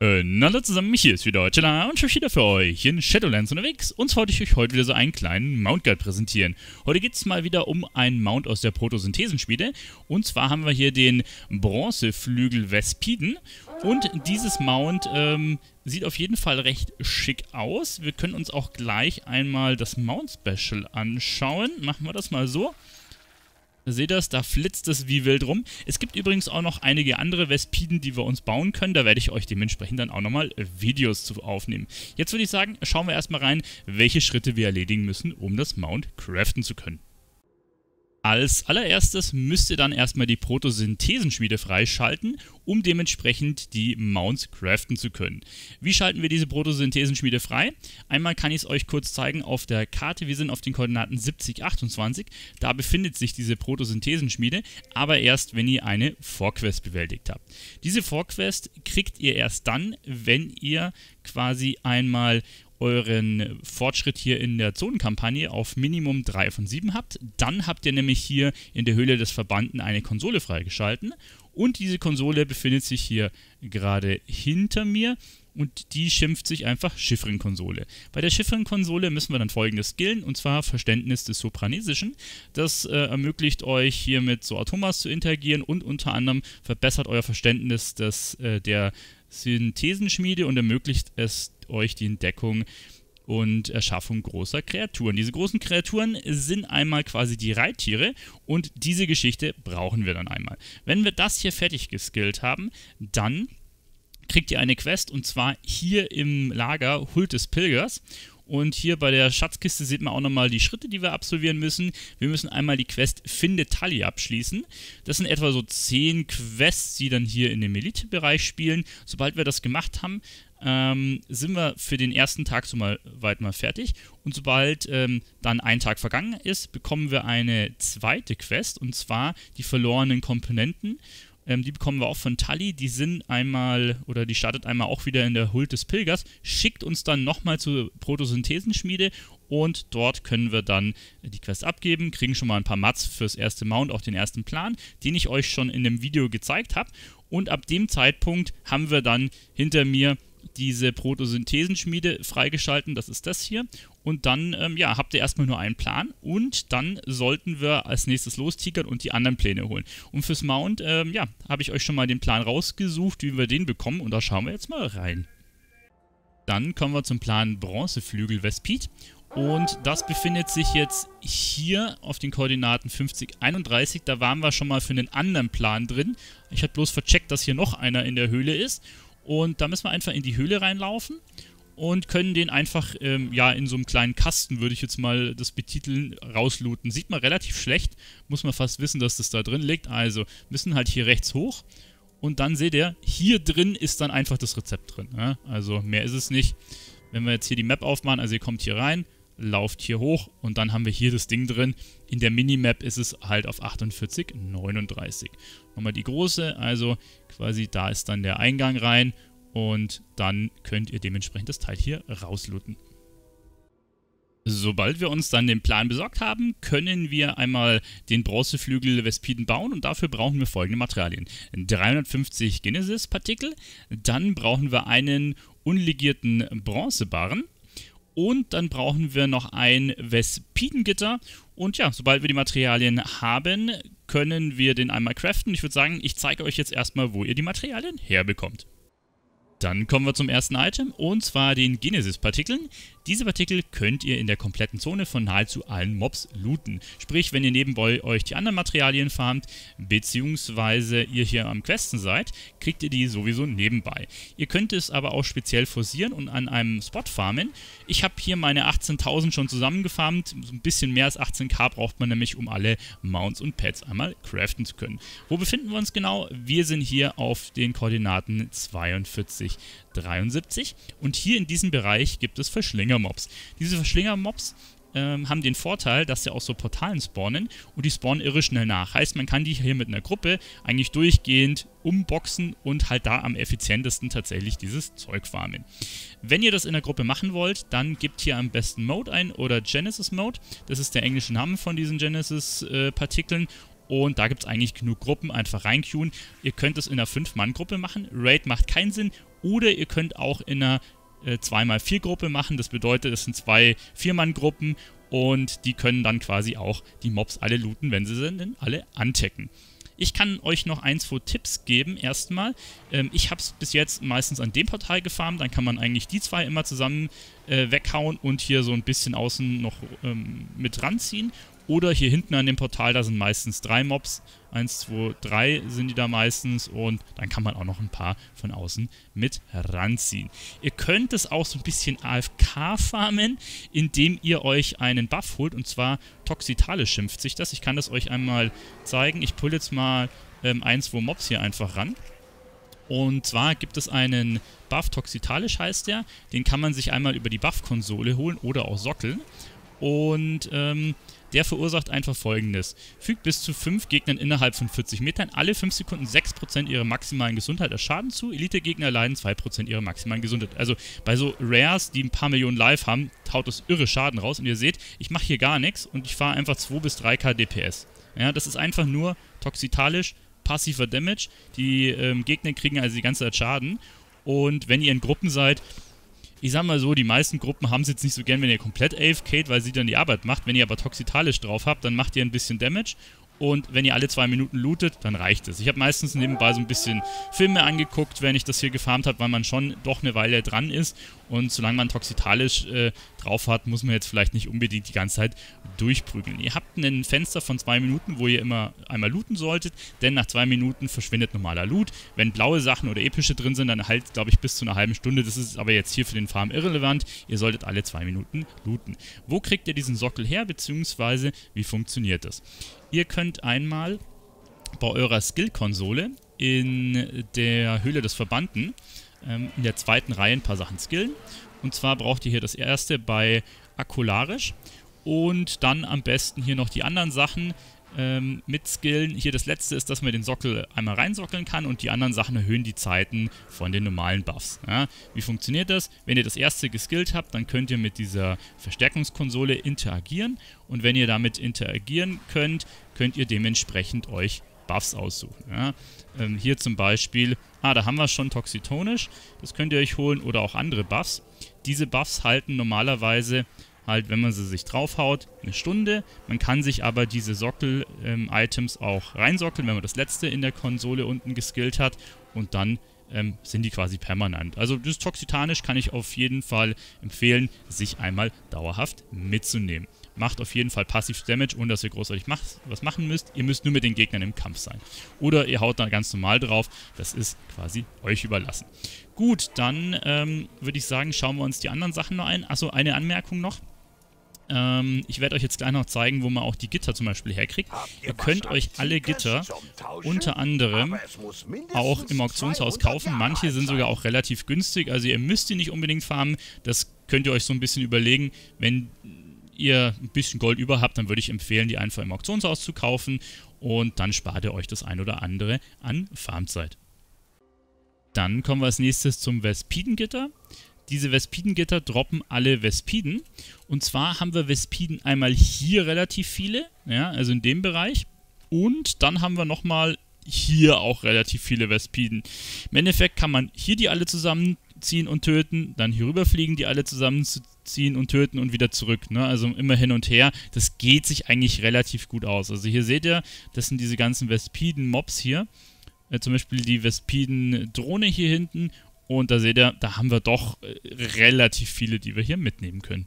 Äh, na hallo zusammen, hier ist wieder Chilla und ich wieder für euch in Shadowlands unterwegs. Und wollte ich euch heute wieder so einen kleinen Mount Guide präsentieren. Heute geht es mal wieder um einen Mount aus der Protosynthesenschmiede. Und zwar haben wir hier den Bronzeflügel Vespiden. Und dieses Mount ähm, sieht auf jeden Fall recht schick aus. Wir können uns auch gleich einmal das Mount Special anschauen. Machen wir das mal so. Seht ihr das? Da flitzt es wie wild rum. Es gibt übrigens auch noch einige andere Vespiden, die wir uns bauen können. Da werde ich euch dementsprechend dann auch nochmal Videos zu aufnehmen. Jetzt würde ich sagen, schauen wir erstmal rein, welche Schritte wir erledigen müssen, um das Mount craften zu können. Als allererstes müsst ihr dann erstmal die Protosynthesenschmiede freischalten, um dementsprechend die Mounts craften zu können. Wie schalten wir diese Protosynthesenschmiede frei? Einmal kann ich es euch kurz zeigen auf der Karte. Wir sind auf den Koordinaten 70, 28. Da befindet sich diese Protosynthesenschmiede, aber erst, wenn ihr eine Vorquest bewältigt habt. Diese Vorquest kriegt ihr erst dann, wenn ihr quasi einmal euren Fortschritt hier in der Zonenkampagne auf Minimum 3 von 7 habt, dann habt ihr nämlich hier in der Höhle des Verbanden eine Konsole freigeschalten und diese Konsole befindet sich hier gerade hinter mir und die schimpft sich einfach Chiffrenkonsole. Bei der Chiffrenkonsole müssen wir dann folgendes skillen, und zwar Verständnis des Sopranesischen. Das äh, ermöglicht euch hier mit so Atomas zu interagieren und unter anderem verbessert euer Verständnis des, äh, der Synthesenschmiede und ermöglicht es euch die Entdeckung und Erschaffung großer Kreaturen. Diese großen Kreaturen sind einmal quasi die Reittiere und diese Geschichte brauchen wir dann einmal. Wenn wir das hier fertig geskillt haben, dann kriegt ihr eine Quest und zwar hier im Lager Hult des Pilgers und hier bei der Schatzkiste sieht man auch nochmal die Schritte, die wir absolvieren müssen. Wir müssen einmal die Quest Finde Tali abschließen. Das sind etwa so 10 Quests, die dann hier in dem Elite-Bereich spielen. Sobald wir das gemacht haben, ähm, sind wir für den ersten Tag so mal weit mal fertig. Und sobald ähm, dann ein Tag vergangen ist, bekommen wir eine zweite Quest, und zwar die verlorenen Komponenten. Ähm, die bekommen wir auch von Tully. Die sind einmal, oder die startet einmal auch wieder in der Huld des Pilgers, schickt uns dann nochmal zur Protosynthesenschmiede und dort können wir dann die Quest abgeben, kriegen schon mal ein paar Mats fürs erste Mount, auch den ersten Plan, den ich euch schon in dem Video gezeigt habe. Und ab dem Zeitpunkt haben wir dann hinter mir diese Protosynthesenschmiede freigeschalten, das ist das hier. Und dann, ähm, ja, habt ihr erstmal nur einen Plan und dann sollten wir als nächstes lostigern und die anderen Pläne holen. Und fürs Mount, ähm, ja, habe ich euch schon mal den Plan rausgesucht, wie wir den bekommen und da schauen wir jetzt mal rein. Dann kommen wir zum Plan Bronzeflügel Vespid und das befindet sich jetzt hier auf den Koordinaten 50, 31. Da waren wir schon mal für einen anderen Plan drin. Ich habe bloß vercheckt, dass hier noch einer in der Höhle ist. Und da müssen wir einfach in die Höhle reinlaufen und können den einfach, ähm, ja, in so einem kleinen Kasten, würde ich jetzt mal das betiteln, rauslooten. Sieht man relativ schlecht, muss man fast wissen, dass das da drin liegt. Also, müssen halt hier rechts hoch und dann seht ihr, hier drin ist dann einfach das Rezept drin. Ja? Also, mehr ist es nicht. Wenn wir jetzt hier die Map aufmachen, also ihr kommt hier rein, lauft hier hoch und dann haben wir hier das Ding drin. In der Minimap ist es halt auf 48, 39. Nochmal die große, also quasi da ist dann der Eingang rein und dann könnt ihr dementsprechend das Teil hier rauslooten. Sobald wir uns dann den Plan besorgt haben, können wir einmal den Bronzeflügel Vespiden bauen und dafür brauchen wir folgende Materialien. 350 Genesis-Partikel, dann brauchen wir einen unlegierten Bronzebarren, und dann brauchen wir noch ein Vespidengitter. Und ja, sobald wir die Materialien haben, können wir den einmal craften. Ich würde sagen, ich zeige euch jetzt erstmal, wo ihr die Materialien herbekommt. Dann kommen wir zum ersten Item und zwar den Genesis-Partikeln. Diese Partikel könnt ihr in der kompletten Zone von nahezu allen Mobs looten. Sprich, wenn ihr nebenbei euch die anderen Materialien farmt, beziehungsweise ihr hier am Questen seid, kriegt ihr die sowieso nebenbei. Ihr könnt es aber auch speziell forcieren und an einem Spot farmen. Ich habe hier meine 18.000 schon zusammengefarmt. Ein bisschen mehr als 18k braucht man nämlich, um alle Mounts und Pads einmal craften zu können. Wo befinden wir uns genau? Wir sind hier auf den Koordinaten 42, 73 und hier in diesem Bereich gibt es Verschlingermobs. Diese Verschlingermobs ähm, haben den Vorteil, dass sie aus so Portalen spawnen und die spawnen irre schnell nach. Heißt, man kann die hier mit einer Gruppe eigentlich durchgehend umboxen und halt da am effizientesten tatsächlich dieses Zeug farmen. Wenn ihr das in der Gruppe machen wollt, dann gebt hier am besten Mode ein oder Genesis Mode. Das ist der englische Name von diesen Genesis-Partikeln. Äh, und da gibt es eigentlich genug Gruppen, einfach reinqueuen. Ihr könnt es in einer 5-Mann-Gruppe machen. Raid macht keinen Sinn Oder ihr könnt auch in einer äh, 2x4-Gruppe machen. Das bedeutet, es sind zwei Viermann-Gruppen und die können dann quasi auch die Mobs alle looten, wenn sie sie denn alle antecken. Ich kann euch noch ein, zwei Tipps geben. Erstmal, ähm, ich habe es bis jetzt meistens an dem Portal gefarmt. Dann kann man eigentlich die zwei immer zusammen äh, weghauen und hier so ein bisschen außen noch ähm, mit ranziehen. Oder hier hinten an dem Portal, da sind meistens drei Mobs. Eins, zwei, drei sind die da meistens. Und dann kann man auch noch ein paar von außen mit heranziehen. Ihr könnt es auch so ein bisschen AFK farmen, indem ihr euch einen Buff holt. Und zwar Toxitale schimpft sich das. Ich kann das euch einmal zeigen. Ich pull jetzt mal ähm, ein, zwei Mobs hier einfach ran. Und zwar gibt es einen Buff, Toxitalisch heißt der. Den kann man sich einmal über die Buff-Konsole holen oder auch sockeln. Und ähm, der verursacht einfach folgendes. Fügt bis zu 5 Gegnern innerhalb von 40 Metern alle 5 Sekunden 6% ihrer maximalen Gesundheit als Schaden zu. Elite-Gegner leiden 2% ihrer maximalen Gesundheit. Also bei so Rares, die ein paar Millionen Live haben, haut das irre Schaden raus. Und ihr seht, ich mache hier gar nichts und ich fahre einfach 2 bis 3k DPS. Ja, das ist einfach nur toxitalisch, passiver Damage. Die ähm, Gegner kriegen also die ganze Zeit Schaden. Und wenn ihr in Gruppen seid, ich sag mal so, die meisten Gruppen haben es jetzt nicht so gern, wenn ihr komplett AFK, weil sie dann die Arbeit macht. Wenn ihr aber Toxitalisch drauf habt, dann macht ihr ein bisschen Damage und wenn ihr alle zwei Minuten lootet, dann reicht es. Ich habe meistens nebenbei so ein bisschen Filme angeguckt, wenn ich das hier gefarmt habe, weil man schon doch eine Weile dran ist. Und solange man Toxitalisch äh, drauf hat, muss man jetzt vielleicht nicht unbedingt die ganze Zeit durchprügeln. Ihr habt ein Fenster von zwei Minuten, wo ihr immer einmal looten solltet, denn nach zwei Minuten verschwindet normaler Loot. Wenn blaue Sachen oder epische drin sind, dann halt, glaube ich, bis zu einer halben Stunde. Das ist aber jetzt hier für den Farm irrelevant. Ihr solltet alle zwei Minuten looten. Wo kriegt ihr diesen Sockel her, beziehungsweise wie funktioniert das? Ihr könnt einmal bei eurer Skill-Konsole in der Höhle des Verbanden ähm, in der zweiten Reihe ein paar Sachen skillen. Und zwar braucht ihr hier das erste bei Akularisch und dann am besten hier noch die anderen Sachen ähm, mit Skillen. Hier das letzte ist, dass man den Sockel einmal reinsockeln kann und die anderen Sachen erhöhen die Zeiten von den normalen Buffs. Ja, wie funktioniert das? Wenn ihr das erste geskillt habt, dann könnt ihr mit dieser Verstärkungskonsole interagieren und wenn ihr damit interagieren könnt, könnt ihr dementsprechend euch Buffs aussuchen. Ja. Ähm, hier zum Beispiel, ah, da haben wir schon Toxitonisch, das könnt ihr euch holen oder auch andere Buffs. Diese Buffs halten normalerweise halt, wenn man sie sich draufhaut, eine Stunde. Man kann sich aber diese Sockel-Items ähm, auch reinsockeln, wenn man das letzte in der Konsole unten geskillt hat und dann ähm, sind die quasi permanent. Also das Toxitanisch kann ich auf jeden Fall empfehlen, sich einmal dauerhaft mitzunehmen. Macht auf jeden Fall passiv Damage, ohne dass ihr großartig macht, was machen müsst. Ihr müsst nur mit den Gegnern im Kampf sein. Oder ihr haut da ganz normal drauf. Das ist quasi euch überlassen. Gut, dann ähm, würde ich sagen, schauen wir uns die anderen Sachen noch ein. Achso, eine Anmerkung noch. Ähm, ich werde euch jetzt gleich noch zeigen, wo man auch die Gitter zum Beispiel herkriegt. Ihr könnt euch alle Gitter unter anderem auch im Auktionshaus kaufen. Manche sind sogar auch relativ günstig, also ihr müsst die nicht unbedingt farmen. Das könnt ihr euch so ein bisschen überlegen. Wenn ihr ein bisschen Gold über habt, dann würde ich empfehlen, die einfach im Auktionshaus zu kaufen und dann spart ihr euch das ein oder andere an Farmzeit. Dann kommen wir als nächstes zum Vespidengitter. Diese Vespidengitter droppen alle Vespiden. Und zwar haben wir Vespiden einmal hier relativ viele, ja, also in dem Bereich. Und dann haben wir nochmal hier auch relativ viele Vespiden. Im Endeffekt kann man hier die alle zusammenziehen und töten, dann hier rüberfliegen, die alle zusammenziehen und töten und wieder zurück. Ne? Also immer hin und her. Das geht sich eigentlich relativ gut aus. Also hier seht ihr, das sind diese ganzen Vespiden-Mobs hier. Äh, zum Beispiel die Vespiden-Drohne hier hinten und da seht ihr, da haben wir doch äh, relativ viele, die wir hier mitnehmen können.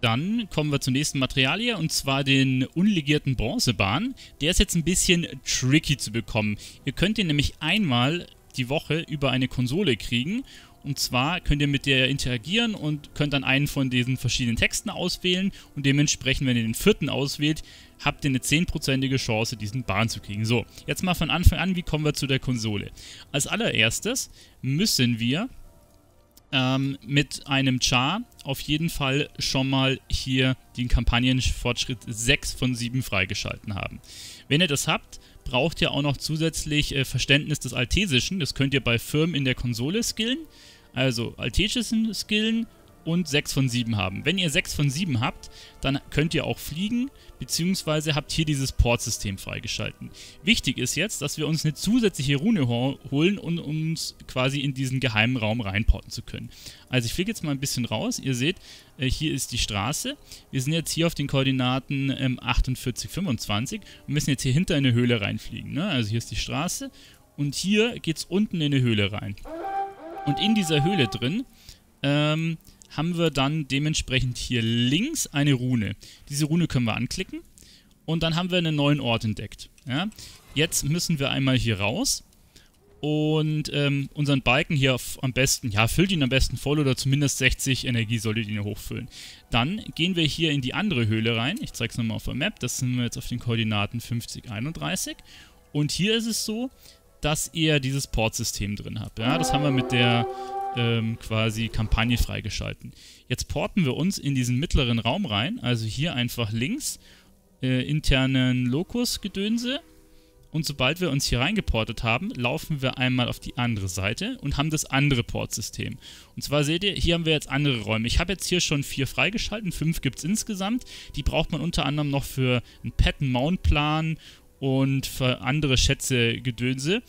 Dann kommen wir zum nächsten Material hier, und zwar den unlegierten Bronzebahn. Der ist jetzt ein bisschen tricky zu bekommen. Ihr könnt ihn nämlich einmal die Woche über eine Konsole kriegen. Und zwar könnt ihr mit der interagieren und könnt dann einen von diesen verschiedenen Texten auswählen. Und dementsprechend, wenn ihr den vierten auswählt, habt ihr eine 10%ige Chance, diesen Bahn zu kriegen. So, jetzt mal von Anfang an, wie kommen wir zu der Konsole? Als allererstes müssen wir ähm, mit einem Char auf jeden Fall schon mal hier den Kampagnenfortschritt 6 von 7 freigeschalten haben. Wenn ihr das habt, braucht ihr auch noch zusätzlich äh, Verständnis des Altesischen. Das könnt ihr bei Firmen in der Konsole skillen. Also Altesischen skillen und 6 von 7 haben. Wenn ihr 6 von 7 habt, dann könnt ihr auch fliegen, beziehungsweise habt hier dieses Portsystem freigeschalten. Wichtig ist jetzt, dass wir uns eine zusätzliche Rune holen, um uns quasi in diesen geheimen Raum reinporten zu können. Also ich fliege jetzt mal ein bisschen raus. Ihr seht, äh, hier ist die Straße. Wir sind jetzt hier auf den Koordinaten ähm, 48, 25 und müssen jetzt hier hinter eine Höhle reinfliegen. Ne? Also hier ist die Straße und hier geht es unten in eine Höhle rein. Und in dieser Höhle drin ähm, haben wir dann dementsprechend hier links eine Rune. Diese Rune können wir anklicken und dann haben wir einen neuen Ort entdeckt. Ja? Jetzt müssen wir einmal hier raus und ähm, unseren Balken hier am besten, ja, füllt ihn am besten voll oder zumindest 60 Energie solltet ihr hochfüllen. Dann gehen wir hier in die andere Höhle rein. Ich zeige es nochmal auf der Map. Das sind wir jetzt auf den Koordinaten 50, 31. Und hier ist es so, dass ihr dieses Portsystem drin habt. Ja, das haben wir mit der ähm, quasi Kampagne freigeschalten. Jetzt porten wir uns in diesen mittleren Raum rein, also hier einfach links, äh, internen Locus-Gedönse. Und sobald wir uns hier reingeportet haben, laufen wir einmal auf die andere Seite und haben das andere Portsystem. Und zwar seht ihr, hier haben wir jetzt andere Räume. Ich habe jetzt hier schon vier freigeschalten, fünf gibt es insgesamt. Die braucht man unter anderem noch für einen Pet-Mount-Plan und für andere Schätze Gedönse.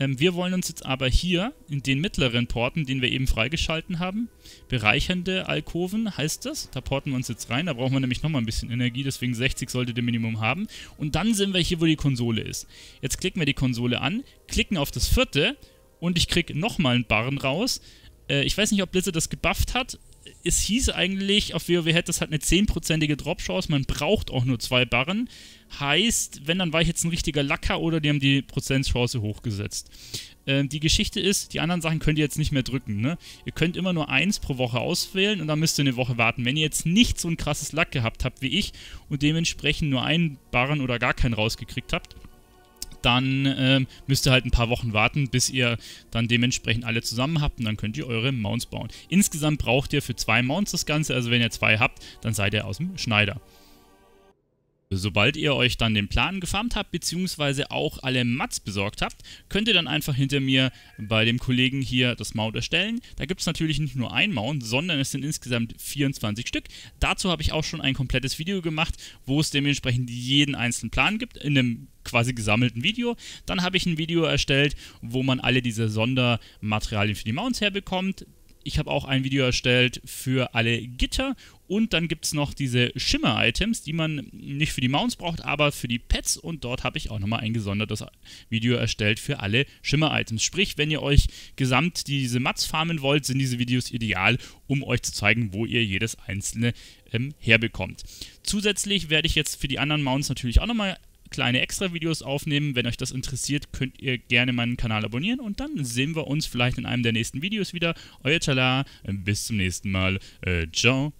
Ähm, wir wollen uns jetzt aber hier in den mittleren Porten, den wir eben freigeschalten haben, bereichernde Alkoven heißt das. Da porten wir uns jetzt rein. Da brauchen wir nämlich nochmal ein bisschen Energie, deswegen 60 sollte der Minimum haben. Und dann sind wir hier, wo die Konsole ist. Jetzt klicken wir die Konsole an, klicken auf das vierte und ich kriege nochmal einen Barren raus. Äh, ich weiß nicht, ob Blizzard das gebufft hat es hieß eigentlich, auf WoW hätte das hat eine 10%ige Drop-Chance, man braucht auch nur zwei Barren. Heißt, wenn, dann war ich jetzt ein richtiger Lacker oder die haben die Prozentchance hochgesetzt. Ähm, die Geschichte ist, die anderen Sachen könnt ihr jetzt nicht mehr drücken. Ne? Ihr könnt immer nur eins pro Woche auswählen und dann müsst ihr eine Woche warten. Wenn ihr jetzt nicht so ein krasses Lack gehabt habt wie ich und dementsprechend nur einen Barren oder gar keinen rausgekriegt habt, dann äh, müsst ihr halt ein paar Wochen warten, bis ihr dann dementsprechend alle zusammen habt und dann könnt ihr eure Mounts bauen. Insgesamt braucht ihr für zwei Mounts das Ganze, also wenn ihr zwei habt, dann seid ihr aus dem Schneider. Sobald ihr euch dann den Plan gefarmt habt, beziehungsweise auch alle Mats besorgt habt, könnt ihr dann einfach hinter mir bei dem Kollegen hier das Mount erstellen. Da gibt es natürlich nicht nur ein Mount, sondern es sind insgesamt 24 Stück. Dazu habe ich auch schon ein komplettes Video gemacht, wo es dementsprechend jeden einzelnen Plan gibt, in einem quasi gesammelten Video. Dann habe ich ein Video erstellt, wo man alle diese Sondermaterialien für die Mounts herbekommt. Ich habe auch ein Video erstellt für alle Gitter und dann gibt es noch diese Schimmer-Items, die man nicht für die Mounts braucht, aber für die Pets und dort habe ich auch nochmal ein gesondertes Video erstellt für alle Schimmer-Items. Sprich, wenn ihr euch gesamt diese Mats farmen wollt, sind diese Videos ideal, um euch zu zeigen, wo ihr jedes einzelne ähm, herbekommt. Zusätzlich werde ich jetzt für die anderen Mounts natürlich auch nochmal kleine Extra-Videos aufnehmen. Wenn euch das interessiert, könnt ihr gerne meinen Kanal abonnieren und dann sehen wir uns vielleicht in einem der nächsten Videos wieder. Euer Chala, bis zum nächsten Mal. Äh, ciao.